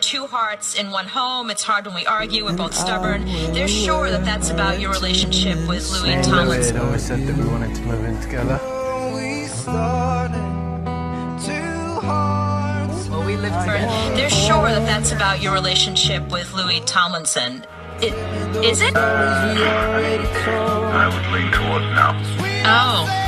two hearts in one home. It's hard when we argue. We're both stubborn. They're sure that that's about your relationship with Louis and Tomlinson. Always said that we wanted to move in together. Well, we for it. They're sure that that's about your relationship with Louis Tomlinson. It, is it? Uh, I would lean towards now. Oh.